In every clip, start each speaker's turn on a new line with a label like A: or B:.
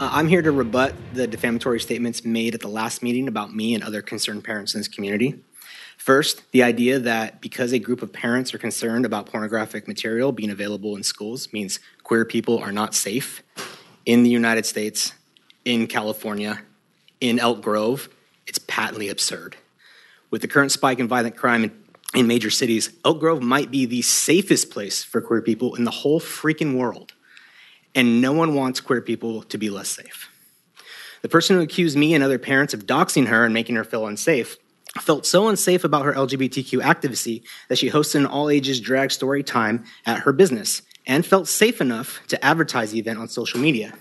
A: Uh, I'm here to rebut the defamatory statements made at the last meeting about me and other concerned parents in this community. First, the idea that because a group of parents are concerned about pornographic material being available in schools means queer people are not safe in the United States, in California, in Elk Grove, it's patently absurd. With the current spike in violent crime in, in major cities, Elk Grove might be the safest place for queer people in the whole freaking world. And no one wants queer people to be less safe. The person who accused me and other parents of doxing her and making her feel unsafe felt so unsafe about her LGBTQ activism that she hosted an all ages drag story time at her business and felt safe enough to advertise the event on social media.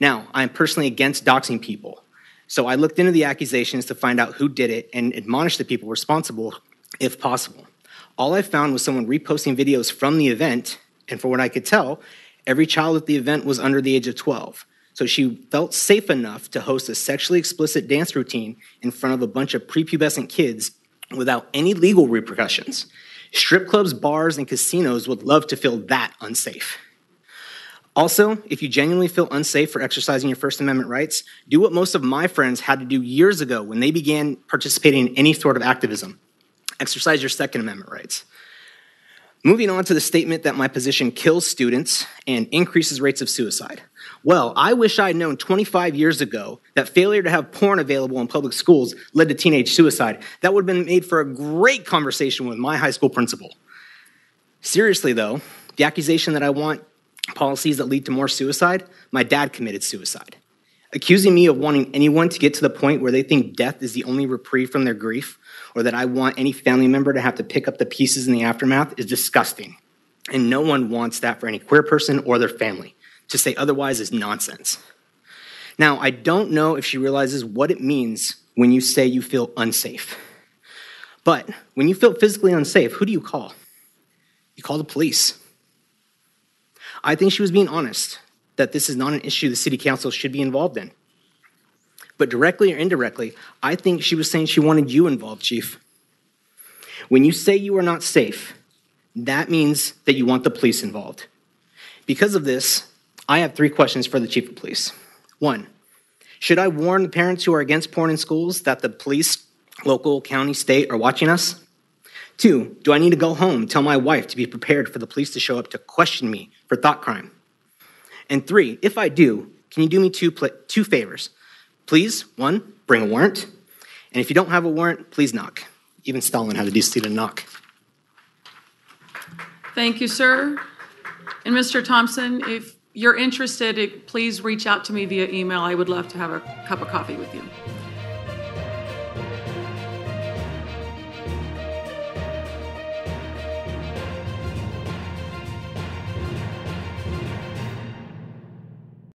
A: Now, I am personally against doxing people, so I looked into the accusations to find out who did it and admonish the people responsible if possible. All I found was someone reposting videos from the event, and for what I could tell, every child at the event was under the age of 12. So she felt safe enough to host a sexually explicit dance routine in front of a bunch of prepubescent kids without any legal repercussions. Strip clubs, bars, and casinos would love to feel that unsafe. Also, if you genuinely feel unsafe for exercising your First Amendment rights, do what most of my friends had to do years ago when they began participating in any sort of activism exercise your Second Amendment rights. Moving on to the statement that my position kills students and increases rates of suicide. Well, I wish I'd known 25 years ago that failure to have porn available in public schools led to teenage suicide. That would have been made for a great conversation with my high school principal. Seriously, though, the accusation that I want policies that lead to more suicide, my dad committed suicide. Accusing me of wanting anyone to get to the point where they think death is the only reprieve from their grief, or that I want any family member to have to pick up the pieces in the aftermath is disgusting. And no one wants that for any queer person or their family. To say otherwise is nonsense. Now, I don't know if she realizes what it means when you say you feel unsafe. But when you feel physically unsafe, who do you call? You call the police. I think she was being honest that this is not an issue the city council should be involved in. But directly or indirectly, I think she was saying she wanted you involved, Chief. When you say you are not safe, that means that you want the police involved. Because of this, I have three questions for the Chief of Police. One, should I warn the parents who are against porn in schools that the police, local, county, state, are watching us? Two, do I need to go home, tell my wife to be prepared for the police to show up to question me for thought crime? And three, if I do, can you do me two, pl- two favors? Please, one, bring a warrant. And if you don't have a warrant, please knock. Even Stalin had a decency to knock.
B: Thank you, sir. And Mr. Thomson, if you're interested, please reach out to me via email. I would love to have a cup of coffee with you.